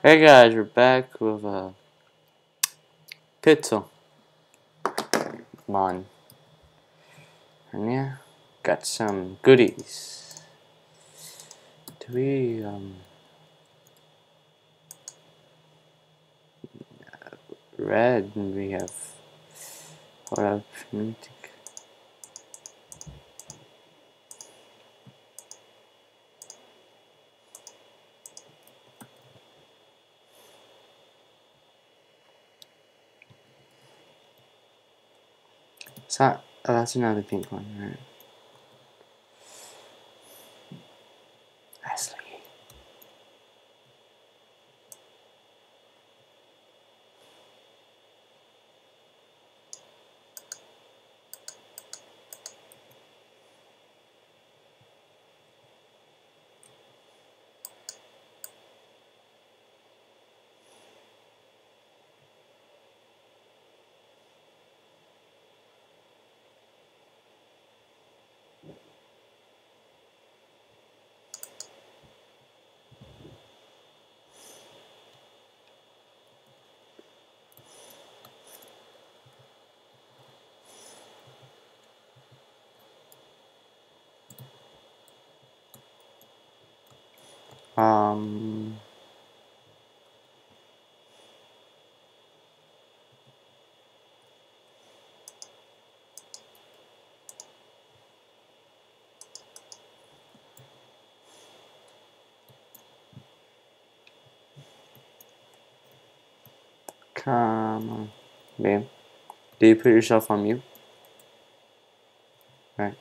Hey guys, we're back with uh, pizza. Come on. And yeah, got some goodies. Do we, um, red, and we have, what up, Mythic. So, oh, that's another pink one, right? Um, come on, babe. Do you put yourself on mute? Right.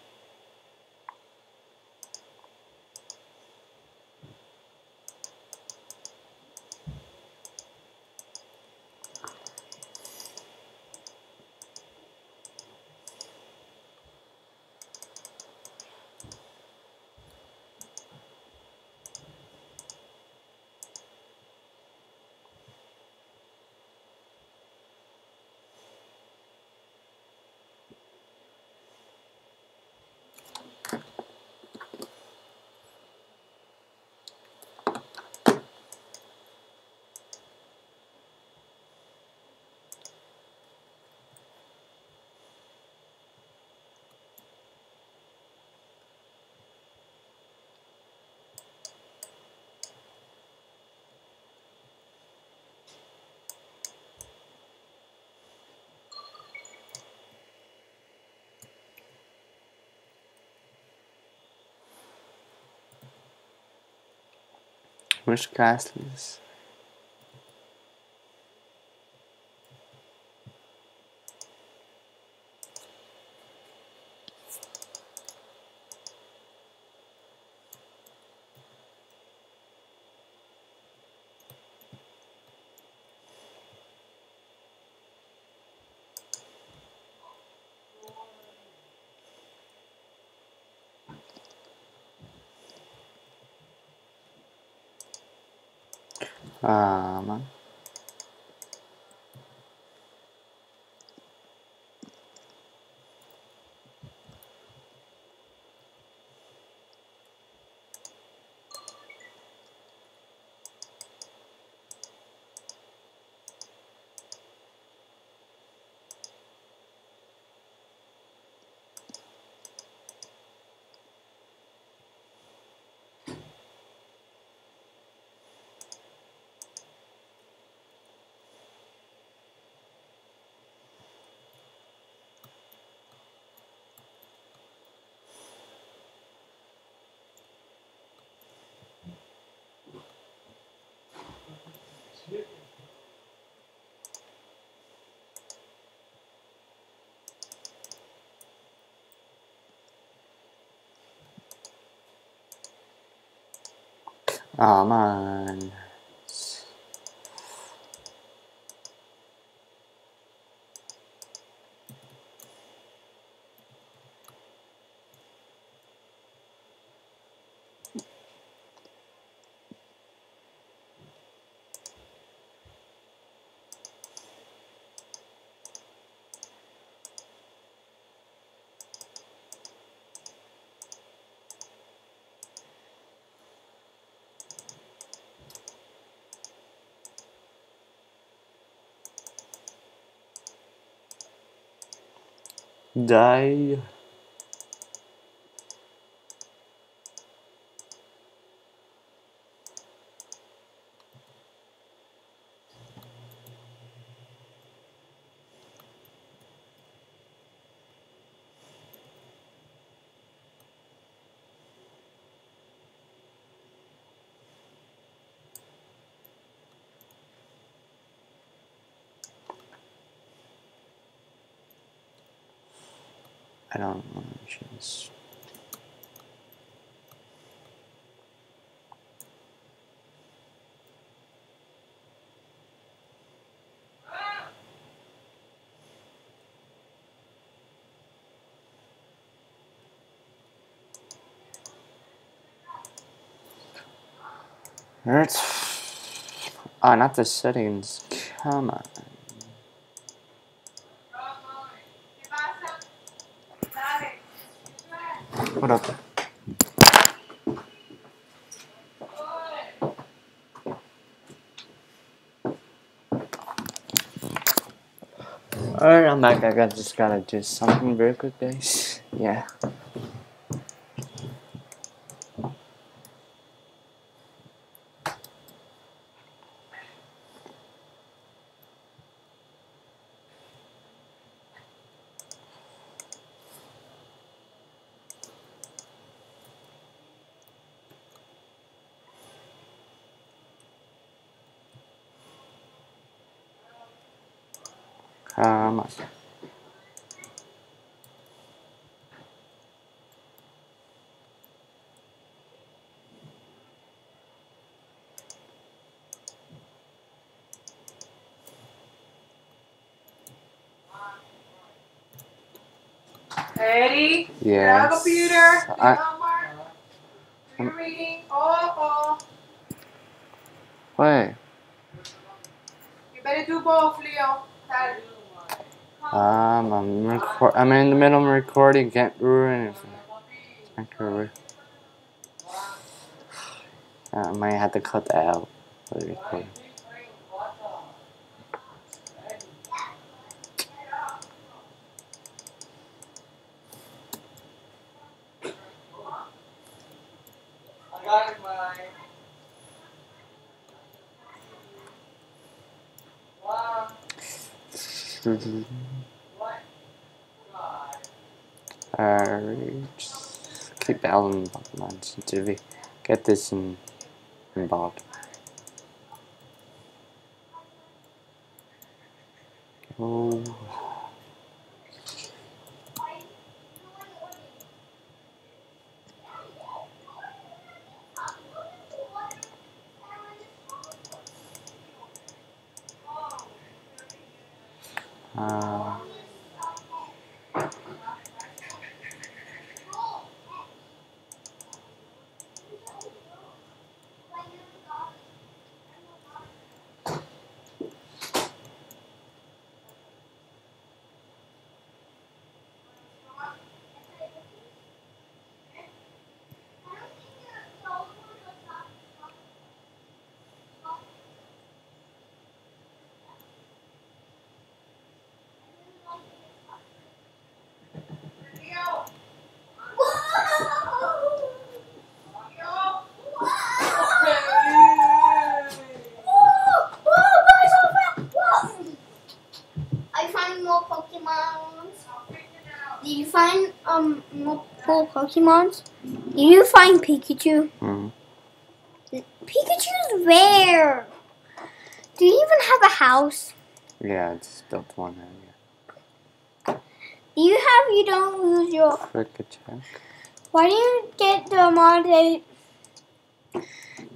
Which castles? Ah, man. Ah, Die. I don't know. She's It's ah, not the settings. Come on. Alright, I'm back. I got just gotta do something very quick, guys. Yeah. On. Eddie, Yes. get out computer. I- Mark. Mm. Reading. Oh, oh. Wait. You better do both, Leo. Dad. Um, I'm record. I'm in the middle of recording. Can't ruin it. I might have to cut that out. for the recording. I got it, my. Wow. What? God. Mm-hmm. Alright, just keep Pokemon until we get this in, involved. Uh, Leo. I find more Pokemons. Did you find um multiple Pokemons? You find Pikachu? mm, Pikachu's rare. Do you even have a house? yeah, I just built one area. Do you have you don't lose your Quick attack. why do you get the mod that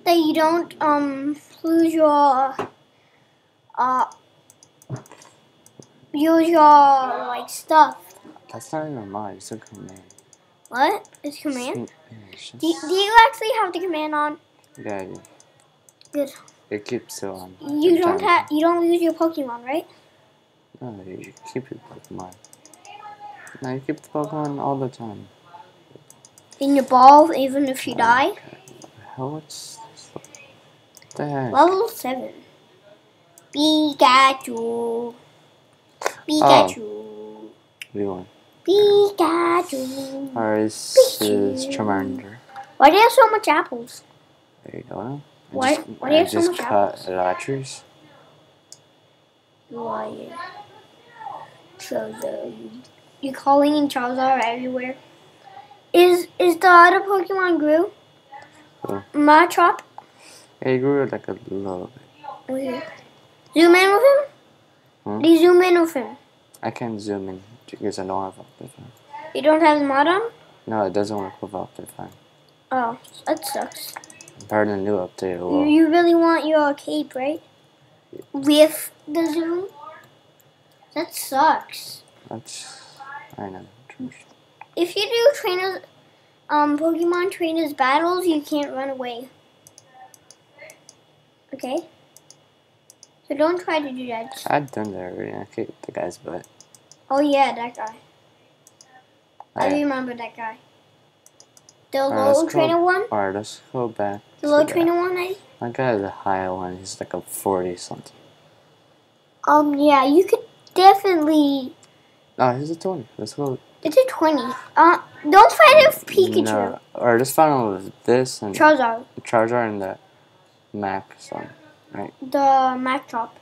that you don't um lose your uh use your like stuff? That's not even a mod, it's a command. What? It's command? Mm, do, just, do you actually have the command on? yeah, it- Good. it keeps it on. You don't time. have you don't lose your Pokemon, right? No, you keep your Pokemon. No, you keep the Pokemon all the time. In your ball, even if you oh, die. Hell, what's what the heck? Level seven. Pikachu. Oh. Pikachu. We won. Pikachu. Or this is Pikachu. Charmander. Why do you have so much apples? There you go. I Why- just- why do you I have so much cut apples? a lot of. Why? Charizard. You're calling in Charizard everywhere. Is is the other Pokemon grew? Who? Machop? It grew like a little bit. Okay. Zoom in with him? Hmm? Do you zoom in with him? I can't zoom in because I don't have Optifine. You don't have the mod on? No, it doesn't work with Optifine. Oh, that sucks. I'm Part of the new update, it You, you really want your cape, right? With the zoom? That sucks. That's I know. If you do trainers, um, Pokemon trainers battles, you can't run away. Okay? So don't try to do that. I've done that already. I kicked the guy's butt. Oh yeah, that guy. I remember that guy. The Alright, low let's go. trainer one? alright, let's go back. The that. trainer one, I My guy is a high one. He's like a 40 something. Um, yeah, you could definitely. Oh, he's a 20. Let's go. It's a 20. Uh, don't fight with Pikachu. No. Or let's find with this and Charizard. Charizard and the Max one. The Mac Drop.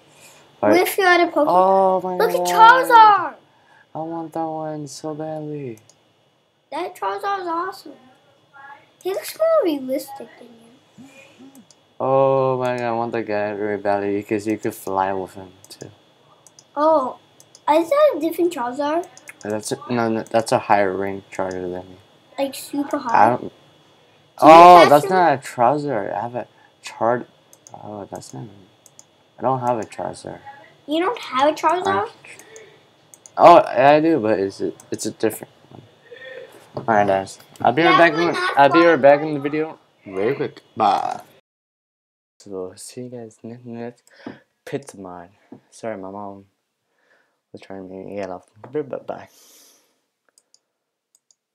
Alright. With your other Pokemon. Oh my Look god. at Charizard! I want that one so badly. That Charizard is awesome. He looks more realistic than you. Oh my god, I want that guy really badly because you could fly with him too. Oh, is that a different Charizard? That's a, no, no, that's a higher rank Charger than me. Like super high. I don't. Oh, that's not a Charizard. I have a Char. Oh, that's not. I don't have a Charizard. You don't have a Charizard? Oh, I do, but it's a, it's a different one. Alright, guys. I'll be right back. In, I'll be right back in the video. Very quick. Bye. So see you guys next next pizza mod. Sorry, my mom was trying to get off. Bye bye.